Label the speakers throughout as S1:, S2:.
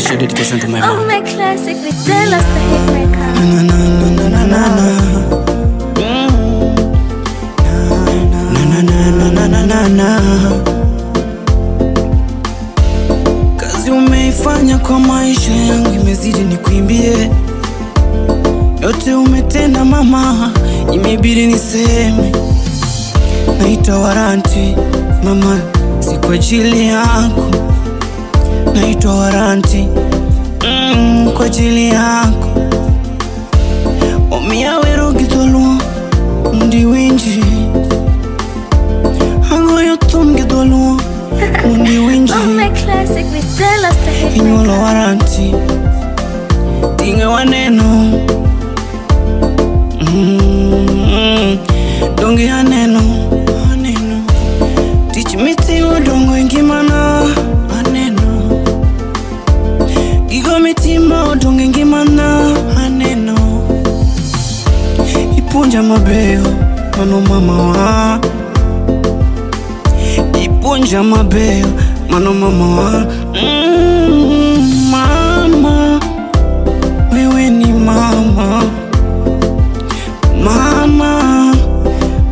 S1: Special dedication to my
S2: Oh my classic we tell us the hitmaker.
S1: Na na na na na na. Mm. Na na na na na na na. Kazi umeifanya kwa maisha yangu imezidi nikuimbie, yote umetenda mama, imebidi niseme. Naita waranti mama, si kwa ajili yako, naitwa waranti mm, kwa ajili yako. Omia wero gidolwo mundi winji agoyo thum gidolwo mundi winji
S2: hitmaker.
S1: waranti tinge waneno. Mm, donge aneno aneno mitimo dongo e ngimana aneno Ipunja mabeyo mano ipunja mabeo mano mamawa mm, mama. Wewe ni mama. Mama.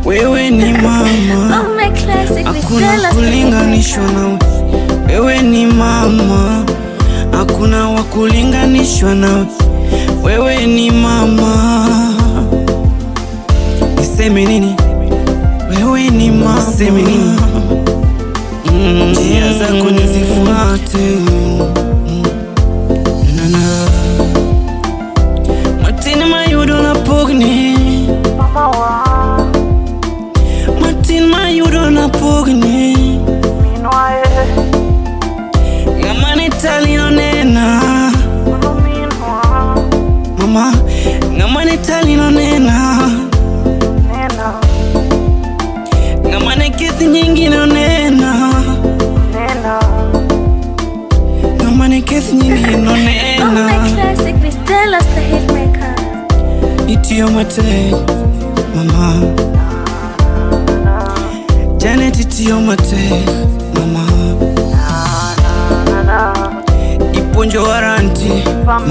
S1: Wewe ni mama.
S2: Oh my classic
S1: hakuna kulinganishwa na wewe ni mama. wa kulinganishwa na wewe ni mama. Niseme nini? Wewe ni mama. Niseme nini? Mm, njia zako nizifuate ng'ama nyingi talino nena ng'ama ni kith nyingine onena mate mama. Janet nyingine
S2: Oh
S1: mama.
S2: My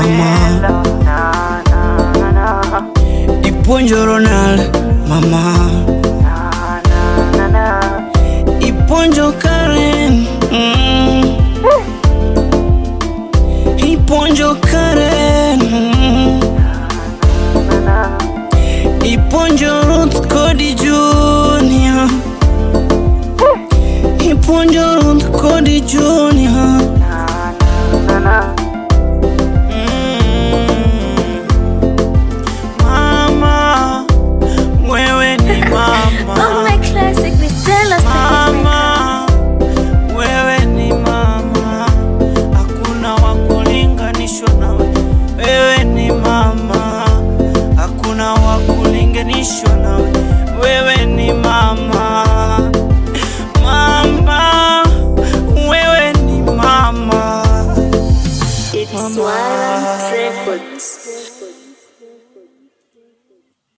S2: classic with Dallas Iponjoronal, mama
S1: na, na, na, Iponjo Karen mm. Iponjo Karen mm. Iponjo Ruth Kodi kutenganishwa na wewe ni mama, mama, wewe ni mama, mama.